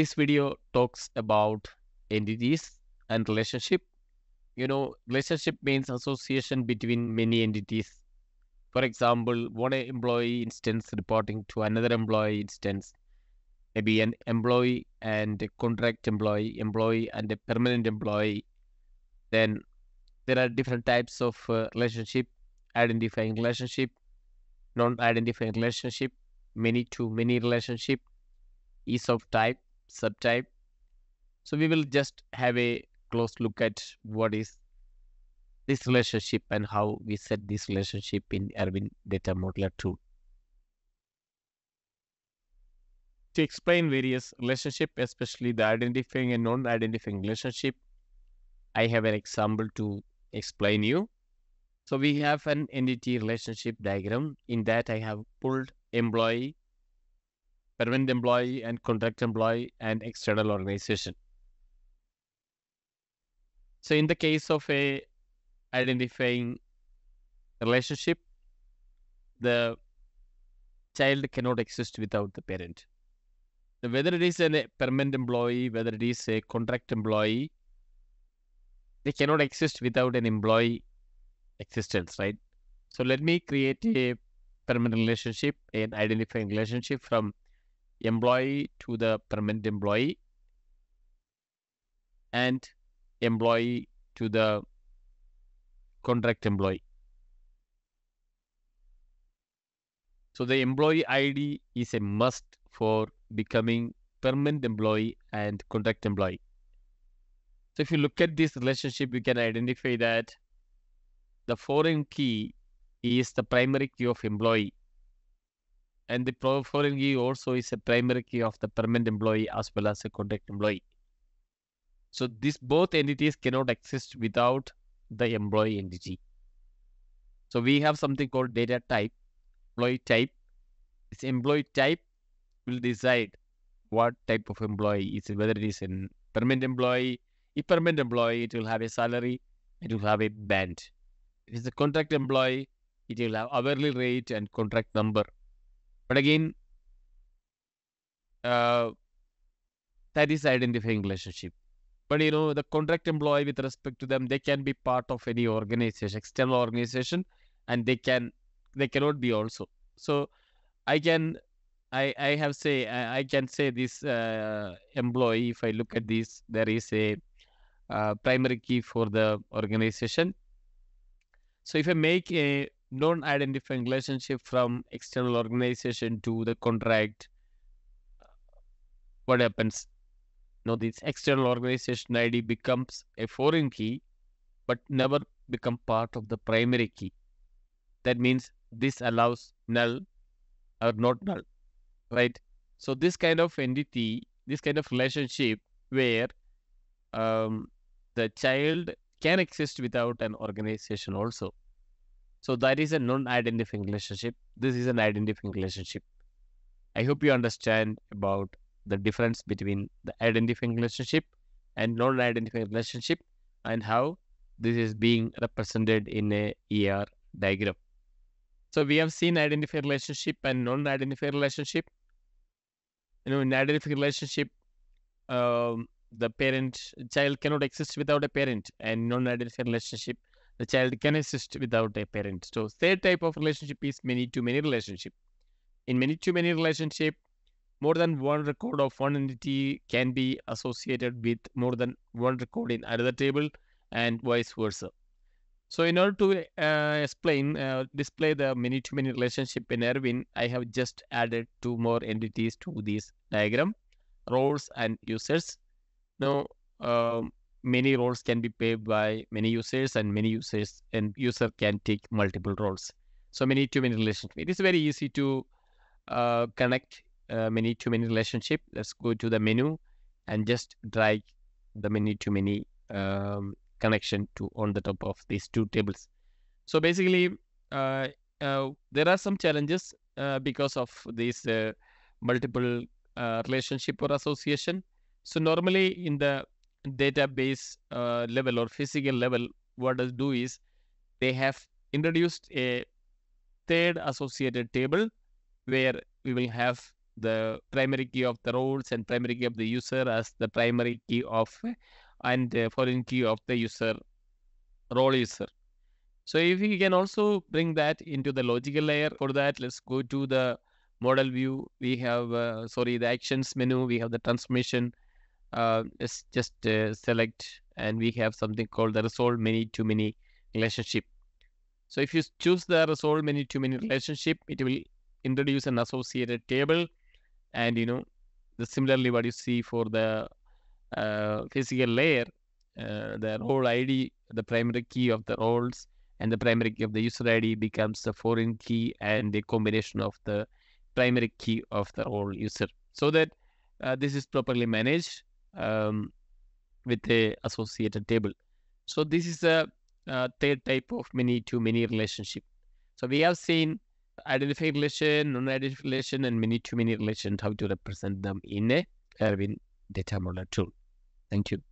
this video talks about entities and relationship. You know, relationship means association between many entities. For example, one employee instance reporting to another employee instance, maybe an employee and a contract employee, employee and a permanent employee. Then there are different types of uh, relationship, identifying relationship, non-identifying relationship, many to many relationship, ease of type, subtype. So we will just have a close look at what is this relationship and how we set this relationship in Erwin Data Modeler tool. To explain various relationship, especially the identifying and non-identifying relationship, I have an example to explain you. So we have an entity relationship diagram. In that I have pulled employee, permanent employee and contract employee and external organization. So in the case of a identifying relationship, the child cannot exist without the parent. Whether it is a permanent employee, whether it is a contract employee, they cannot exist without an employee existence, right? So let me create a permanent relationship, an identifying relationship from employee to the permanent employee and employee to the contract employee. So the employee ID is a must for becoming permanent employee and contract employee. So if you look at this relationship, you can identify that the foreign key is the primary key of employee. And the foreign key also is a primary key of the permanent employee as well as a contract employee. So these both entities cannot exist without the employee entity. So we have something called data type, employee type. This employee type will decide what type of employee is whether it is a permanent employee. If permanent employee, it will have a salary, it will have a band. If it's a contract employee, it will have hourly rate and contract number. But again, uh, that is identifying relationship. But you know, the contract employee with respect to them, they can be part of any organization, external organization, and they can they cannot be also. So I can I I have say I, can say this uh, employee. If I look at this, there is a uh, primary key for the organization. So if I make a non-identifying relationship from external organization to the contract, what happens? Now this external organization ID becomes a foreign key, but never become part of the primary key. That means this allows null or not null, right? So this kind of entity, this kind of relationship where um, the child can exist without an organization also. So that is a non-identifying relationship. This is an identifying relationship. I hope you understand about the difference between the identifying relationship and non-identifying relationship and how this is being represented in a ER diagram. So we have seen identifying relationship and non-identifying relationship. You know, in identifying relationship, um, the parent child cannot exist without a parent, and non-identifying relationship, the child can exist without a parent. So third type of relationship is many-to-many relationship. In many-to-many relationship, more than one record of one entity can be associated with more than one record in another table and vice versa. So in order to uh, explain, uh, display the many-to-many relationship in Erwin, I have just added two more entities to this diagram, roles and users. Now, um, many roles can be paid by many users and many users and user can take multiple roles. So many-to-many relationship. It is very easy to uh, connect uh, many-to-many relationship. Let's go to the menu and just drag the many-to-many um, connection to on the top of these two tables. So basically, uh, uh, there are some challenges uh, because of this uh, multiple relationship or association. So normally in the database uh, level or physical level, what does do is they have introduced a third associated table where we will have the primary key of the roles and primary key of the user as the primary key of and uh, foreign key of the user role user. So if we can also bring that into the logical layer for that, let's go to the model view. We have, uh, sorry, the actions menu. We have the transformation. Uh, let's just uh, select and we have something called the resolve many to many relationship. So if you choose the resolve many to many relationship, it will introduce an associated table and you know the similarly what you see for the uh, physical layer uh, the role id the primary key of the roles and the primary key of the user id becomes the foreign key and the combination of the primary key of the role user so that uh, this is properly managed um, with the associated table so this is a, a third type of many to many relationship so we have seen identify relation, non-identify relation, and many to many relation, how to represent them in a Erwin data model tool. Thank you.